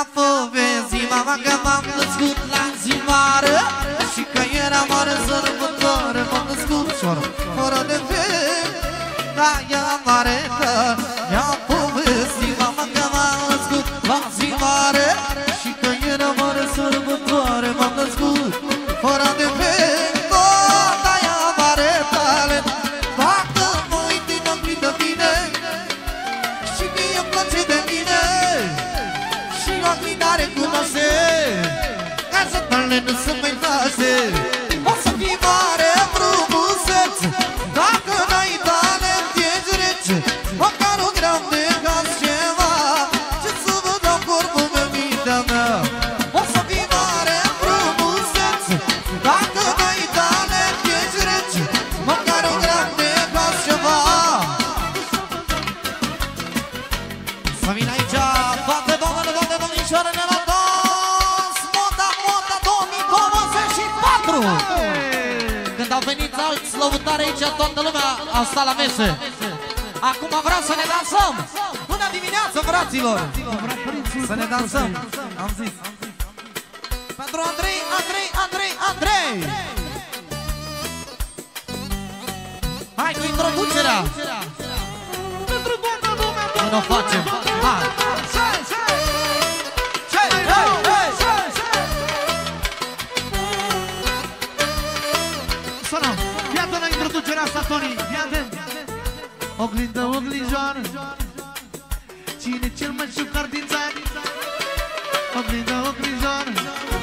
Afo ve zima magama mulți lăutare aici, toată lumea a stat la mese. Acum vreau să ne dansăm până dimineață, fraților. Să ne dansăm, am zis. Pentru Andrei, Andrei, Andrei, Andrei. Hai cu introducerea. Pentru toată lumea. Nu o facem. Hai. asta, Tony, iată Oglindă, oglinjoară. Cine cel mai șucar din țară Oglindă, oglinjoară.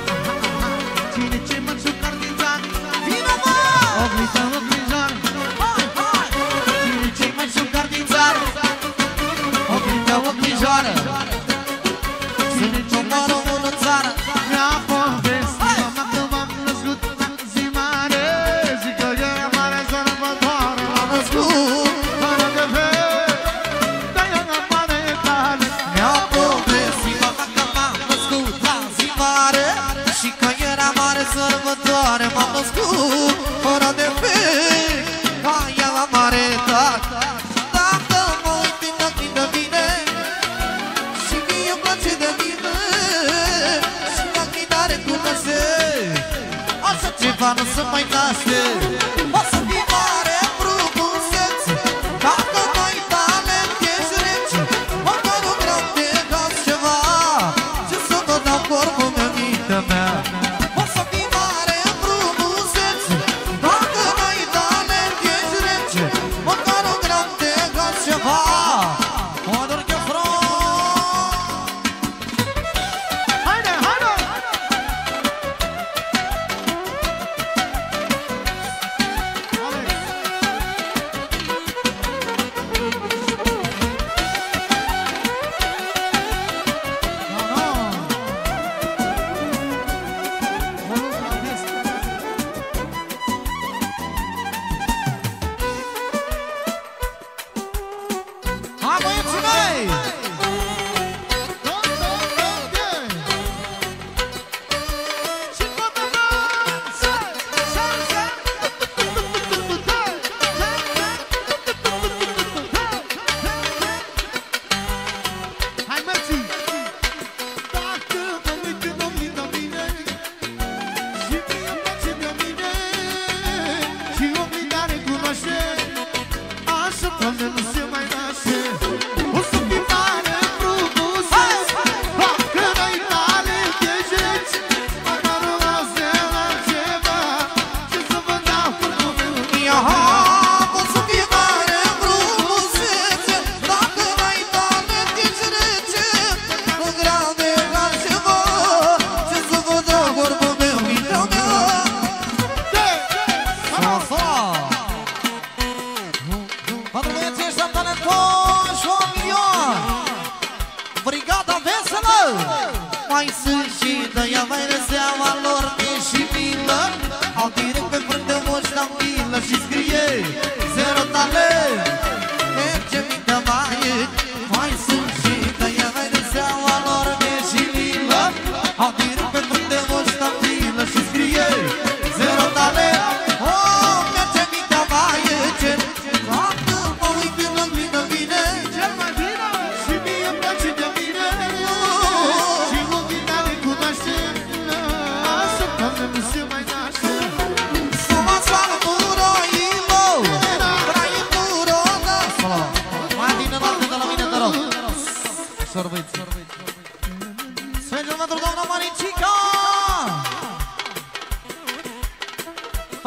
fără de fec Ca la mare tac Dacă mă uit din ochii de mine Și mie îmi place de mine Și la chinare cu Așa ceva nu se mai naște. Come and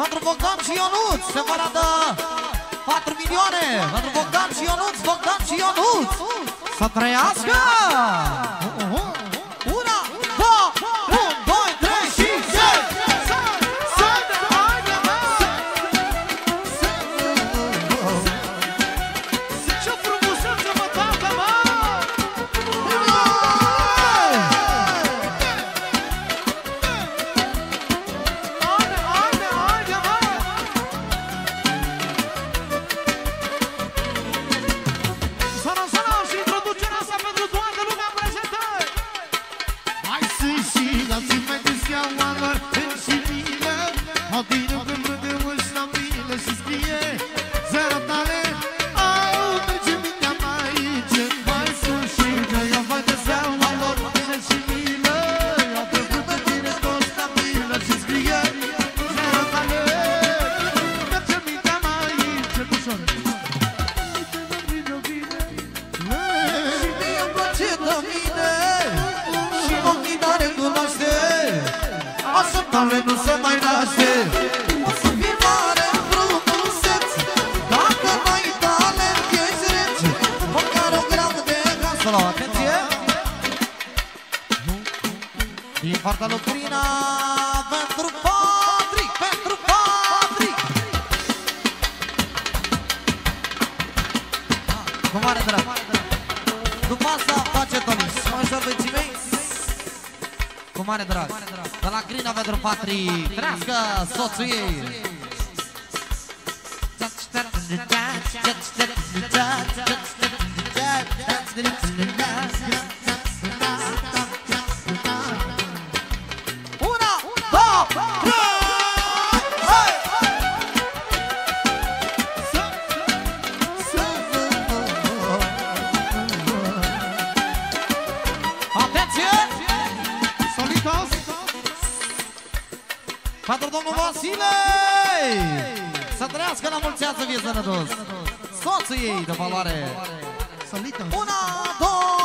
Pentru Bogdan și Ionuț Se vă arată 4 milioane. Pentru Bogdan și Ionuț Bogdan și Ionuț Să trăiască îmi place de mine Și ochii n-are cunoaște Așa tale nu se mai naște. O să fii mare frumuseț Dacă mai talent ești rece Măcar o gramă de gasolo Atenție! Din partea lui Crina Pentru Patrick Pentru Patrick. Cu mare drag. După asta face Tonis Mai ușor băieții mei Cu mare drag De la Grina pentru Patri Trească soțul ei Una, Vasile! Să trăiască la mulți ani să fie sănătos! Soțul ei de valoare! Solitos Una, două,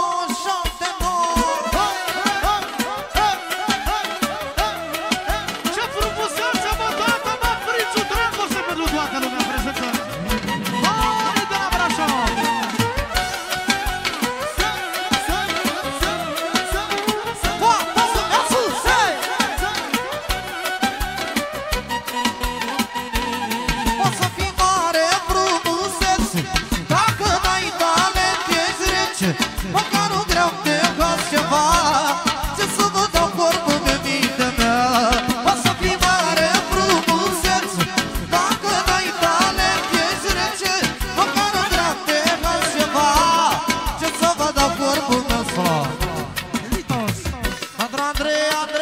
Andrea